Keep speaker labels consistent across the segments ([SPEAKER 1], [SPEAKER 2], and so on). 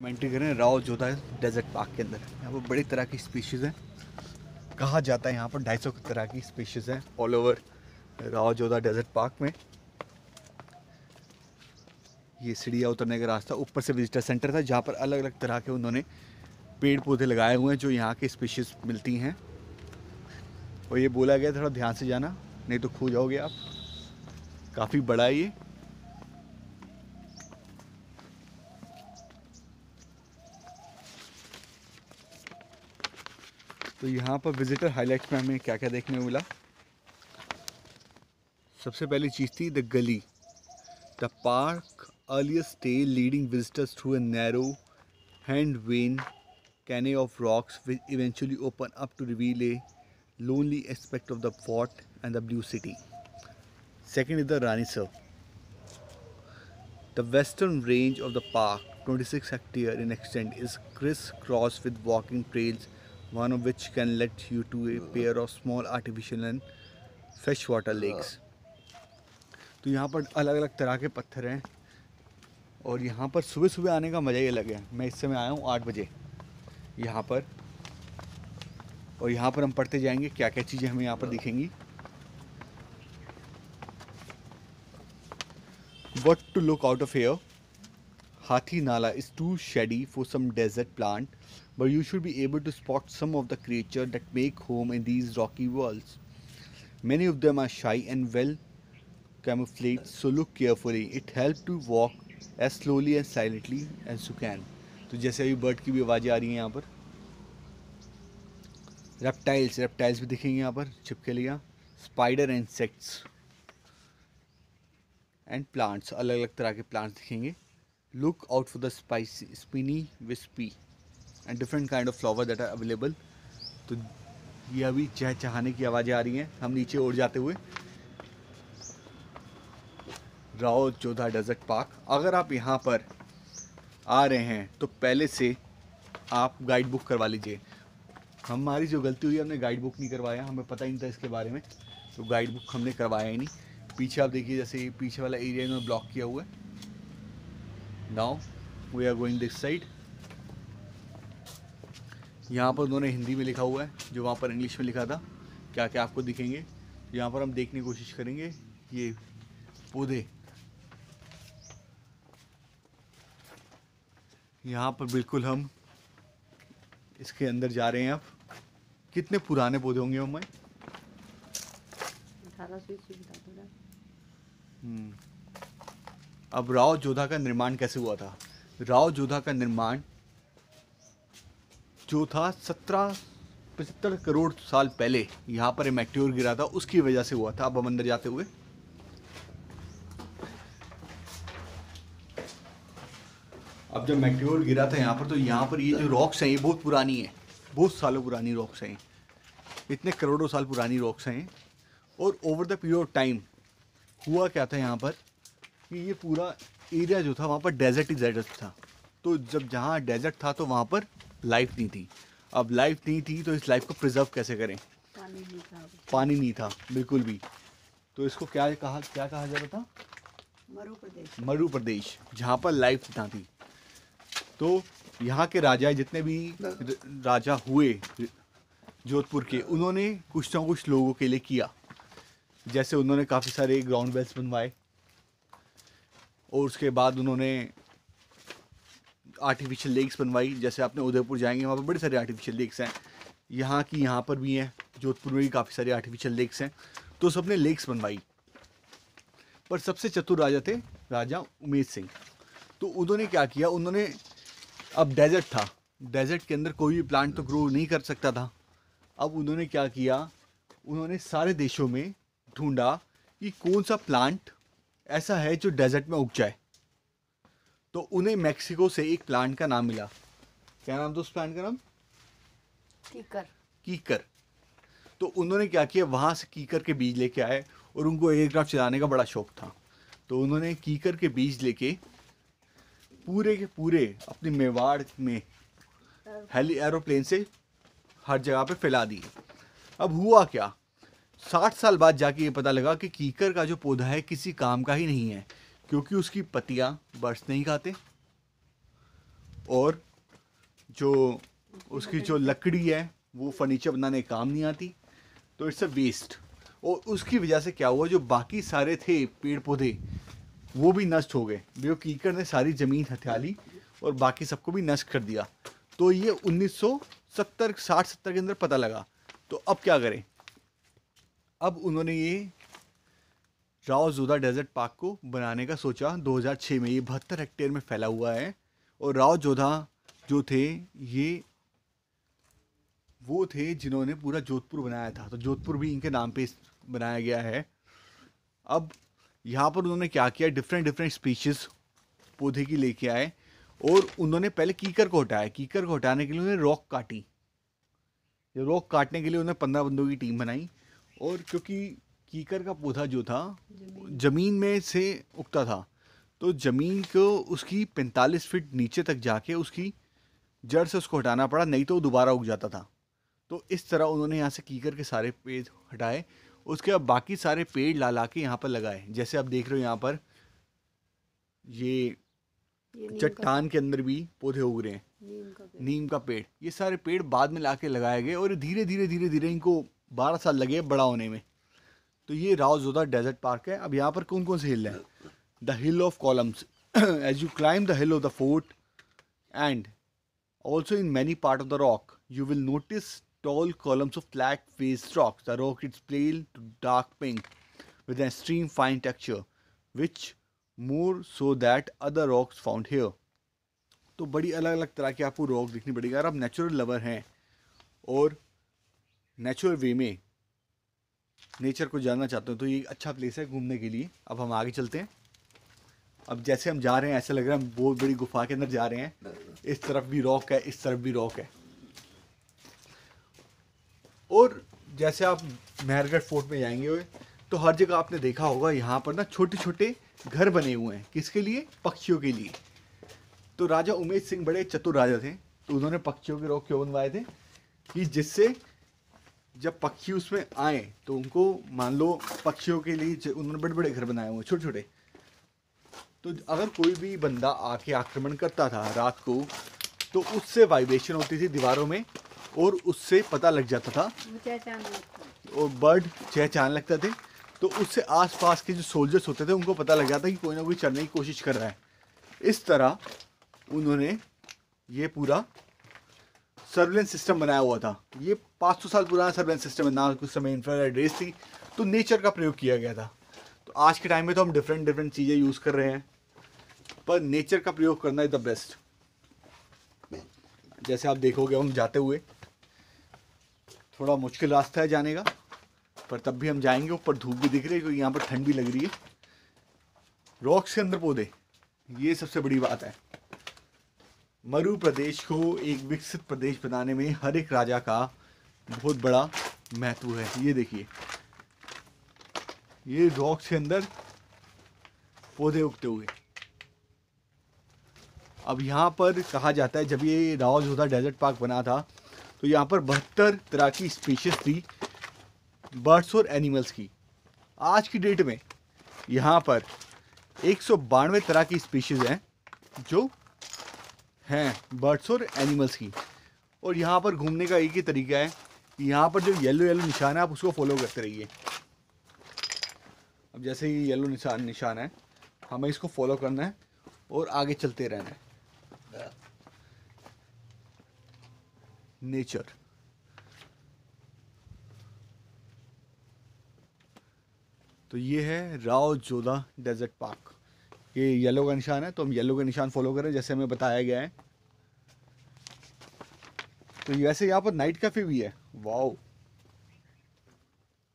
[SPEAKER 1] Entry करें, Rao Jodha desert park के अंदर। यहाँ पर बड़ी तरह की स्पीशीज़ हैं। कहा जाता है यहाँ पर? ढाई सौ तरह की स्पीशीज़ हैं all over Rao Jodha desert park में। ये सीढ़ियाँ उतरने का रास्ता ऊपर से विजिटर सेंटर था, जहाँ पर अलग अलग तरह के उन्होंने पेड़ पौधे लगाए हुए हैं जो यहाँ की स्पीशीज़ मिलती हैं। और ये बोला गया थोड़ा ध्यान से जाना, नहीं तो खो जाओगे आप। काफ़ी बड़ा ये। तो यहाँ पर विजिटर हाईलाइट्स में हमें क्या क्या देखने को मिला? सबसे पहली चीज़ थी the gully. The park earlier stay leading visitors through a narrow hand hewn canyon of rocks which eventually open up to reveal a lonely aspect of the fort and the blue city second is the Ranisar The western range of the park, 26 hectare in extent, is crisscrossed with walking trails one of which can lead you to a pair of small artificial and freshwater lakes. तो यहाँ पर अलग अलग तरह के पत्थर हैं और यहाँ पर सुबह सुबह आने का मज़ा ही अलग है मैं इस समय आया हूँ आठ बजे यहाँ पर और यहाँ पर हम पढ़ते जाएँगे क्या क्या चीज़ें हमें यहाँ पर दिखेंगी What to look out of here? Hathi Nala is too shady for some desert plant but you should be able to spot some of the creatures that make home in these rocky walls. Many of them are shy and well camouflaged, so look carefully. It helps to walk as slowly and silently as you can. तो जैसे अभी bird की भी आवाज़ें आ रही हैं यहाँ पर रेप्टाइल्स रेप्टाइल्स भी दिखेंगे यहाँ पर छिपकलियाँ स्पाइडर इंसेक्ट्स एंड प्लांट्स अलग अलग तरह के प्लांट्स दिखेंगे look out for the spicy spiny wispy and different kind of flower that are available तो ये अभी चह चहाने की आवाज़ें आ रही हैं। हम नीचे उड़ जाते हुए। राव जोधा डेजर्ट पार्क अगर आप यहाँ पर आ रहे हैं तो पहले से आप गाइड बुक करवा लीजिए। हमारी जो गलती हुई, हमने गाइड बुक नहीं करवाया। हमें पता ही नहीं था इसके बारे में। तो गाइड बुक हमने करवाया ही नहीं। पीछे आप देखिए, जैसे पीछे वाला एरिया इन्होंने ब्लॉक किया हुआ है। Now we are going this side यहाँ पर उन्होंने हिंदी में लिखा हुआ है जो वहाँ पर इंग्लिश में लिखा था। क्या क्या आपको दिखेंगे? यहाँ पर हम देखने की कोशिश करेंगे ये पौधे। यहाँ पर बिल्कुल हम इसके अंदर जा रहे हैं अब। कितने पुराने पौधे होंगे मम्मा
[SPEAKER 2] अठारह सौ ईस्वी बता दो ना
[SPEAKER 1] हम्म। अब राव जोधा का निर्माण कैसे हुआ था? राव जोधा का निर्माण जो था सत्रह पचहत्तर करोड़ साल पहले यहाँ पर मैट्योर गिरा था, उसकी वजह से हुआ था। अब हम अंदर जाते हुए। अब जब मैट्योर गिरा था यहाँ पर तो यहाँ पर ये जो रॉक्स हैं, ये बहुत पुरानी है। बहुत सालों पुरानी रॉक्स हैं। इतने करोड़ों साल पुरानी रॉक्स हैं। और over the period of time हुआ क्या था यहाँ पर? कि ये पूरा एरिया जो था वहाँ पर डेजर्ट ही डेजर्ट था। तो जब जहाँ डेजर्ट था तो वहाँ पर लाइफ नहीं थी। अब लाइफ नहीं थी तो इस लाइफ को प्रिजर्व कैसे करें?
[SPEAKER 2] पानी नहीं था
[SPEAKER 1] पानी नहीं था बिल्कुल भी। तो इसको क्या कहा क्या कहा जाता था?
[SPEAKER 2] मरु प्रदेश।
[SPEAKER 1] मरु प्रदेश जहाँ पर लाइफ ना थी। तो यहाँ के राजा जितने भी राजा हुए जोधपुर के उन्होंने कुछ ना कुछ लोगों के लिए किया। जैसे उन्होंने काफ़ी सारे ग्राउंड वेल्स बनवाए। और उसके बाद उन्होंने आर्टिफिशियल लेक्स बनवाई। जैसे आपने उदयपुर जाएँगे, वहाँ पर बड़े सारे आर्टिफिशियल लेक्स हैं। यहाँ की यहाँ पर भी हैं, जोधपुर में भी काफ़ी सारे आर्टिफिशियल लेक्स हैं। तो सबने लेक्स बनवाई। पर सबसे चतुर राजा थे, राजा उमेश सिंह। तो उन्होंने क्या किया, उन्होंने, अब डेजर्ट था। डेजर्ट के अंदर कोई भी प्लांट तो ग्रो नहीं कर सकता था। अब उन्होंने क्या किया, उन्होंने सारे देशों में ढूंढा कि कौन सा प्लांट ऐसा है जो डेजर्ट में उग जाए। तो उन्हें मैक्सिको से एक प्लांट का नाम मिला। क्या नाम था उस प्लांट का नाम?
[SPEAKER 2] कीकर
[SPEAKER 1] कीकर तो उन्होंने क्या किया? वहाँ से कीकर के बीज लेके आए और उनको एयरक्राफ्ट चलाने का बड़ा शौक था। तो उन्होंने कीकर के बीज लेके पूरे के पूरे अपने मेवाड़ में हेली एरोप्लेन से हर जगह पे फैला दिए। अब हुआ क्या? साठ साल बाद जाके ये पता लगा कि कीकर का जो पौधा है किसी काम का ही नहीं है, क्योंकि उसकी पत्तियाँ बर्ड्स नहीं खाते। और जो उसकी जो लकड़ी है, वो फर्नीचर बनाने काम नहीं आती तो इट्स अ वेस्ट और उसकी वजह से क्या हुआ, जो बाकी सारे थे पेड़ पौधे वो भी नष्ट हो गए। जो कीकर ने सारी ज़मीन हथिया ली और बाकी सबको भी नष्ट कर दिया। तो ये 1970 60 70 के अंदर पता लगा। तो अब क्या करें? अब उन्होंने ये राव जोधा डेजर्ट पार्क को बनाने का सोचा। 2006 में ये बहत्तर हेक्टेयर में फैला हुआ है और राव जोधा जो थे, ये वो थे जिन्होंने पूरा जोधपुर बनाया था। तो जोधपुर भी इनके नाम पे बनाया गया है। अब यहाँ पर उन्होंने क्या किया? डिफरेंट डिफरेंट स्पीशीज़ पौधे की लेके आए और उन्होंने पहले कीकर को हटाया। कीकर को हटाने के लिए उन्होंने रॉक काटी। रॉक काटने के लिए उन्होंने पंद्रह बंदों की टीम बनाई। और क्योंकि कीकर का पौधा जो था
[SPEAKER 2] ज़मीन।
[SPEAKER 1] में से उगता था तो ज़मीन को उसकी 45 फीट नीचे तक जाके उसकी जड़ से उसको हटाना पड़ा नहीं तो वो दोबारा उग जाता था। तो इस तरह उन्होंने यहाँ से कीकर के सारे पेड़ हटाए उसके बाद बाकी सारे पेड़ ला ला के यहाँ पर लगाए। जैसे आप देख रहे हो यहाँ पर ये
[SPEAKER 2] ये
[SPEAKER 1] चट्टान के अंदर भी पौधे उग रहे हैं।
[SPEAKER 2] नीम का पेड़।
[SPEAKER 1] ये सारे पेड़ बाद में ला के लगाए गए और धीरे धीरे धीरे धीरे इनको बारह साल लगे बड़ा होने में। तो ये राव जोधा डेजर्ट पार्क है। अब यहाँ पर कौन कौन से हिल है? The hill of columns as you climb the hill of the fort and also in many part of the rock you will notice tall columns of flat face rock the rock it's plain to dark pink with a stream fine texture which more so that other rocks found here तो बड़ी अलग अलग तरह की आपको rock दिखनी पड़ेगी। अगर आप नेचुरल लवर हैं और नेचुरल वे में नेचर को जानना चाहते हो तो ये अच्छा प्लेस है घूमने के लिए। अब हम आगे चलते हैं। अब जैसे हम जा रहे हैं, ऐसा लग रहा है हम बहुत बड़ी गुफा के अंदर जा रहे हैं। इस तरफ़ भी रॉक है, इस तरफ़ भी रॉक है। और जैसे आप मेहरगढ़ फोर्ट में जाएँगे तो हर जगह आपने देखा होगा, यहाँ पर ना छोटे छोटे घर बने हुए हैं। किसके लिए? पक्षियों के लिए। तो राजा उमेश सिंह बड़े चतुर राजा थे तो उन्होंने पक्षियों के रॉक क्यों बनवाए थे? कि जिससे जब पक्षी उसमें आए तो उनको मान लो पक्षियों के लिए उन्होंने बड़े बड़े घर बनाए हुए छोटे छोटे। तो अगर कोई भी बंदा आके आक्रमण करता था रात को तो उससे वाइब्रेशन होती थी दीवारों में और उससे पता लग जाता था। और बर्ड चहचान लगते थे। तो उससे आसपास के जो सोल्जर्स होते थे उनको पता लग जाता कि कोई ना कोई चढ़ने की कोशिश कर रहा है। इस तरह उन्होंने ये पूरा सर्वेलेंस सिस्टम बनाया हुआ था। ये 500 साल पुराना सर्वेलेंस सिस्टम है, ना कुछ समय इंफ्रारेड रेस थी तो नेचर का प्रयोग किया गया था। तो आज के टाइम में तो हम डिफरेंट डिफरेंट चीज़ें यूज़ कर रहे हैं, पर नेचर का प्रयोग करना इज़ द बेस्ट जैसे आप देखोगे, हम जाते हुए, थोड़ा मुश्किल रास्ता है जाने का, पर तब भी हम जाएँगे, ऊपर धूप भी दिख रही है, क्योंकि यहाँ पर ठंड भी लग रही है। रॉक्स के अंदर पौधे, ये सबसे बड़ी बात है। मरु प्रदेश को एक विकसित प्रदेश बनाने में हर एक राजा का बहुत बड़ा महत्व है। ये देखिए। ये रॉक्स के अंदर पौधे उगते हुए। अब यहाँ पर कहा जाता है, जब ये राव जोधा डेजर्ट पार्क बना था तो यहाँ पर बहत्तर तरह की स्पीशीज थी बर्ड्स और एनिमल्स की। आज की डेट में यहाँ पर एक सौ बानवे तरह की स्पीशीज हैं, जो हैं बर्ड्स और एनिमल्स की। और यहाँ पर घूमने का एक ही तरीका है यहाँ पर जो येलो येलो निशान है, आप उसको फॉलो करते रहिए। अब जैसे ये येलो निशान निशान है, हमें इसको फॉलो करना है और आगे चलते रहना है। नेचर तो ये है राव जोधा डेजर्ट पार्क ये येलो का निशान है तो हम येलो का निशान फॉलो करें, जैसे हमें बताया गया है। तो वैसे यहाँ पर नाइट कैफ़े भी है। वाओ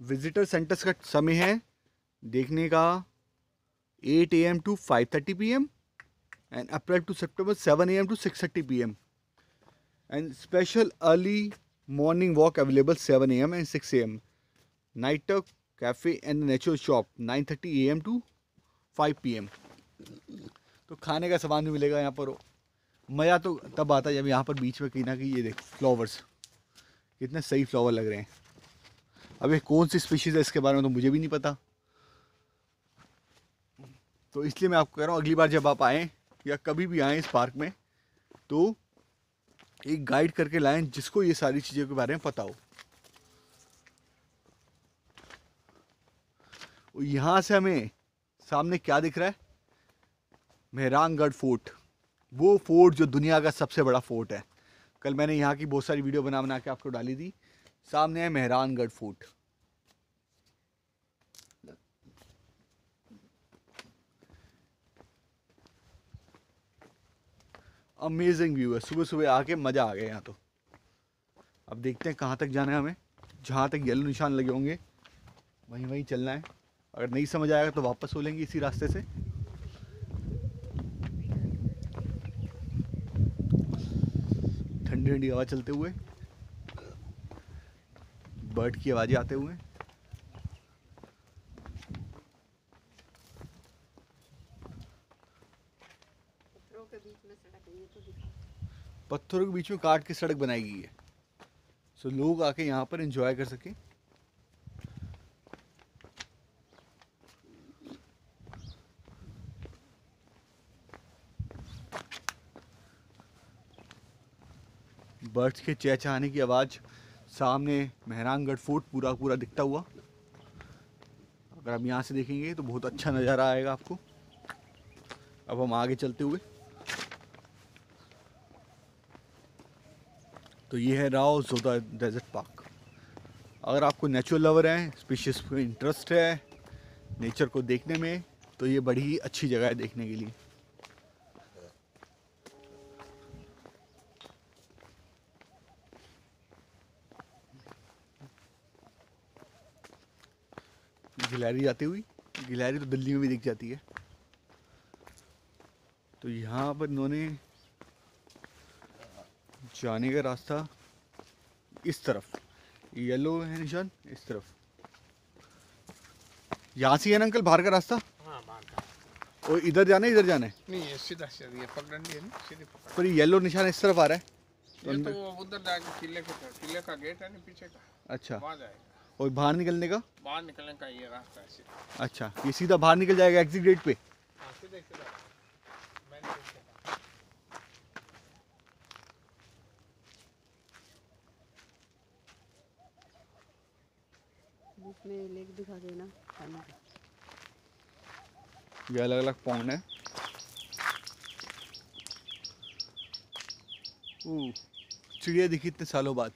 [SPEAKER 1] विजिटर सेंटर्स का समय है देखने का eight A M to five thirty P M and April to September seven A M to six thirty P M and special early morning walk available seven A M and six A M night cafe and natural shop nine thirty A M to five P M तो खाने का सामान भी मिलेगा यहाँ पर। मज़ा तो तब आता है जब यहाँ पर बीच में कहीं ना कहीं ये देख फ्लावर्स कितने सही फ्लावर लग रहे हैं। अब ये कौन सी स्पीशीज़ है इसके बारे में तो मुझे भी नहीं पता। तो इसलिए मैं आपको कह रहा हूँ, अगली बार जब आप आएँ या कभी भी आएँ इस पार्क में तो एक गाइड करके लाएँ जिसको ये सारी चीज़ों के बारे में पता हो। यहाँ से हमें सामने क्या दिख रहा है? मेहरानगढ़ फोर्ट। वो फोर्ट जो दुनिया का सबसे बड़ा फोर्ट है। कल मैंने यहाँ की बहुत सारी वीडियो बना बना के आपको डाली थी। सामने है मेहरानगढ़ फोर्ट। अमेजिंग व्यू है। सुबह सुबह आके मज़ा आ गया यहाँ तो। अब देखते हैं कहाँ तक जाना है हमें। जहाँ तक येलो निशान लगे होंगे वहीं वहीं चलना है। अगर नहीं समझ आएगा तो वापस हो लेंगे इसी रास्ते से। ठंडी ठंडी हवा चलते हुए, बर्ड की आवाज़ें आते हुए।
[SPEAKER 2] पत्थरों के बीच में
[SPEAKER 1] काट के सड़क बनाई गई है सो लोग आके यहाँ पर एंजॉय कर सकें। बर्ड्स के चहचहाने की आवाज़ सामने मेहरानगढ़ फोर्ट पूरा पूरा दिखता हुआ। अगर आप यहाँ से देखेंगे तो बहुत अच्छा नज़ारा आएगा आपको। अब हम आगे चलते हुए। तो ये है राव जोदा डेजर्ट पार्क। अगर आपको नेचुरल लवर है, स्पीशीज को इंटरेस्ट है, नेचर को देखने में तो ये बड़ी ही अच्छी जगह है देखने के लिए। गिलहरी जाती हुई गिलहरी तो दिल्ली में भी दिख जाती है। तो यहाँ पर इन्होंने जाने का रास्ता इस तरफ़ येलो है निशान इस तरफ़। यहाँ से है ना अंकल बाहर का रास्ता?
[SPEAKER 3] हाँ का।
[SPEAKER 1] और इधर जाना है इधर जाना है?
[SPEAKER 3] नहीं ये सीधा सीधा ये पगडंडी है ना सीधी पकड़।
[SPEAKER 1] पर येलो निशान इस तरफ़ आ रहा है।
[SPEAKER 3] तो उधर जाके किले के किले का गेट है ना पीछे का।
[SPEAKER 1] अच्छा।
[SPEAKER 3] वहाँ जाएगा।
[SPEAKER 1] और बाहर निकलने का?
[SPEAKER 3] बाहर निकलने का ये रास्ता है
[SPEAKER 1] अच्छा ये सीधा बाहर निकल जाएगा एग्जिट गेट पे?
[SPEAKER 3] हाँ
[SPEAKER 2] लेक दिखा देना।
[SPEAKER 1] ये अलग अलग पॉन्ड है चिड़िया दिखी इतने सालों बाद।